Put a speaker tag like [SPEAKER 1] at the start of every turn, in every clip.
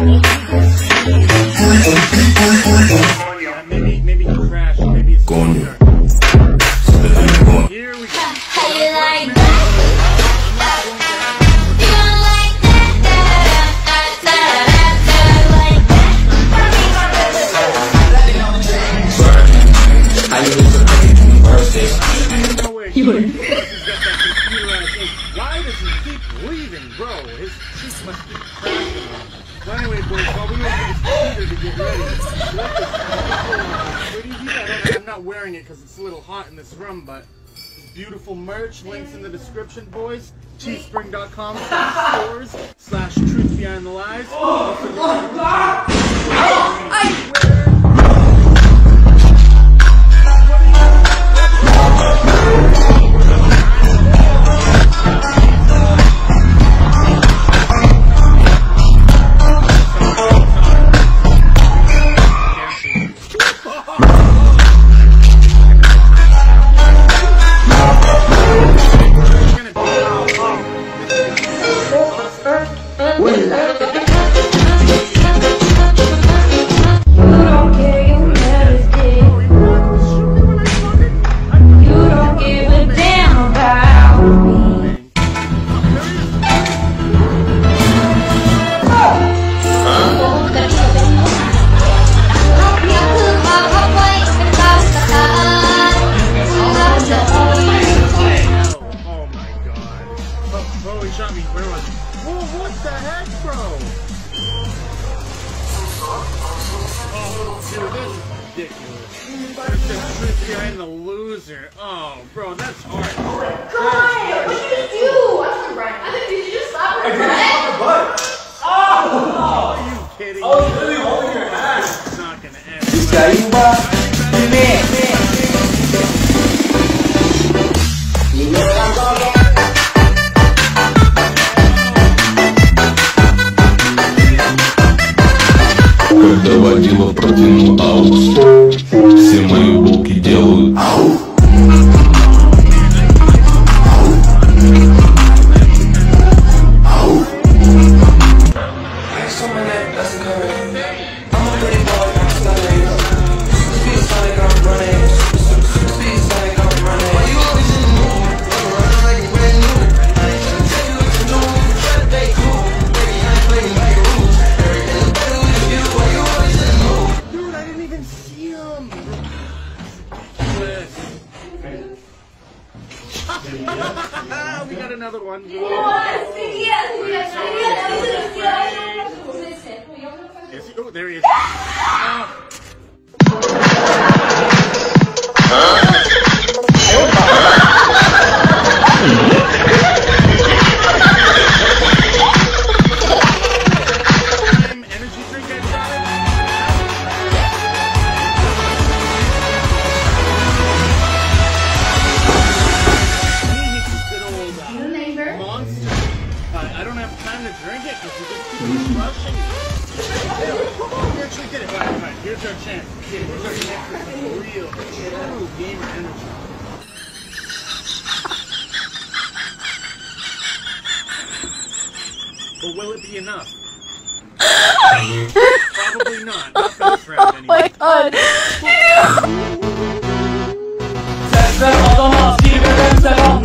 [SPEAKER 1] Yeah, keep leaving, bro? His cheeks must be cracking on. Well, anyway, boys, while we wait for this computer to get ready, let this hoodie here. I'm not wearing it because it's a little hot in this room, but beautiful merch. Links in the description, boys. Teespring.com slash stores slash truth behind the lies. Oh, you ridiculous. There's the truth behind the loser. Oh, bro, that's hard.
[SPEAKER 2] Brian, what did you do? I'm sorry, Brian. I think did you just slap her in the butt?
[SPEAKER 1] Are you kidding me?
[SPEAKER 3] I was literally holding your hand.
[SPEAKER 1] It's not gonna end.
[SPEAKER 4] Когда водила протянул аукс
[SPEAKER 1] we got another one. Is? Oh, there he is. Oh. Here's our chance. Here's our chance for real, true gamer energy. But will it be enough? Probably not. Not for this round oh anyway.
[SPEAKER 3] Sesler adama zirveden selam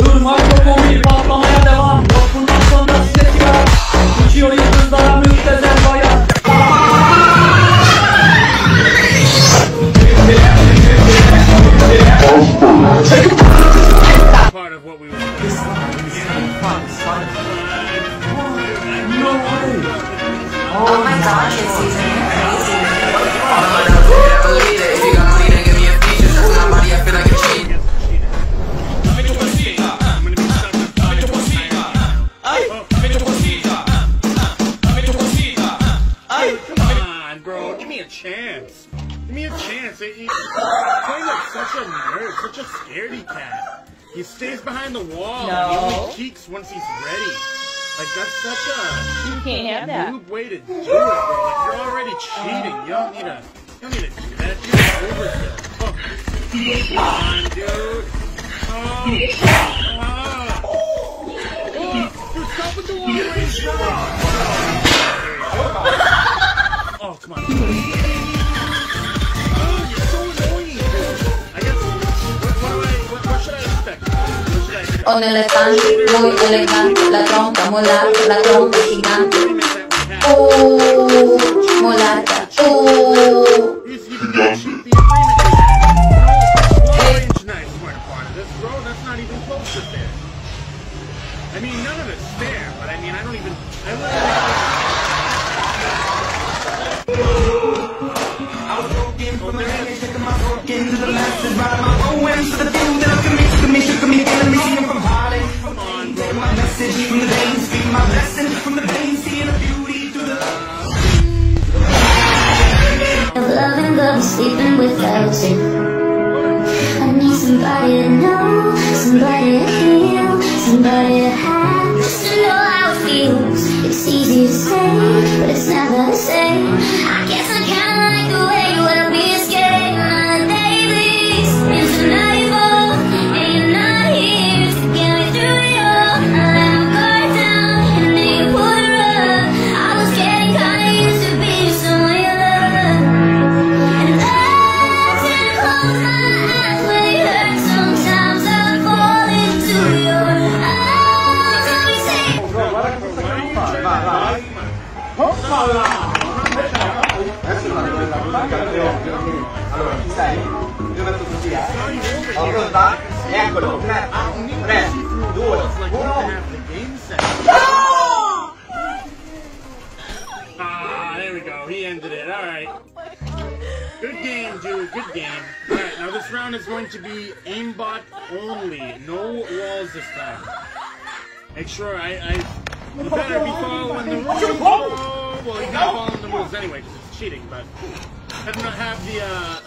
[SPEAKER 1] chance. Give me a chance. He- He's playing like such a nerd, such a scaredy cat. He stays behind the wall. He only peeks once he's ready. Like that's such a
[SPEAKER 2] You can't have that.
[SPEAKER 1] noob way to do it, bro. Like you're already cheating. You don't need to. You don't need to do that. You're overkill. Oh. Come on, dude. Oh.
[SPEAKER 5] Un elefante muy elegante, la trompa molata, la trompa gigante.
[SPEAKER 1] Agreement that we.
[SPEAKER 5] Uh, molata. Uh.
[SPEAKER 1] You you can go cheat the agreement we had. No, orange knives weren't a part of this, bro. That's not even to fair. I mean, none of it's fair, but I
[SPEAKER 6] sleeping without you. I need somebody to know, somebody to heal, somebody to have, just to know how it feels. It's easy to say, but it's never the same. I guess
[SPEAKER 7] Eccolo, 3, 3, 2, 1.
[SPEAKER 1] Ah, there we go. He ended it. All right. Good game, dude. Good game. All right, now this round is going to be aimbot only. No walls this time. Make sure I, I you better be following the rules. Well, you gotta follow the rules anyway because it's cheating. But have not have the uh,